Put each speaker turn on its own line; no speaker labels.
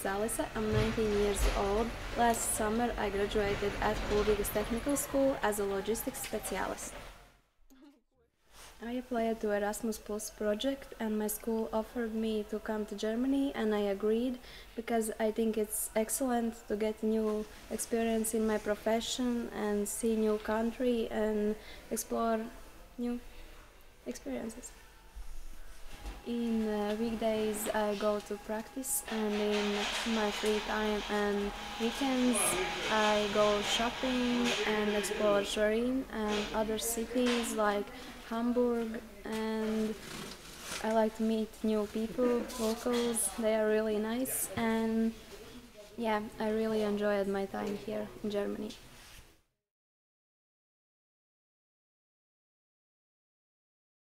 is Alise. I'm 19 years old. Last summer I graduated at Kuldīgas Technical School as a logistics specialist. I applied to Erasmus Plus project and my school offered me to come to Germany and I agreed because I think it's excellent to get new experience in my profession and see new country and explore new experiences. In uh, weekdays I go to practice and in my free time and weekends I go shopping and explore Schwerin and other cities like Hamburg and I like to meet new people, locals, they are really nice and yeah, I really enjoyed my time here in Germany.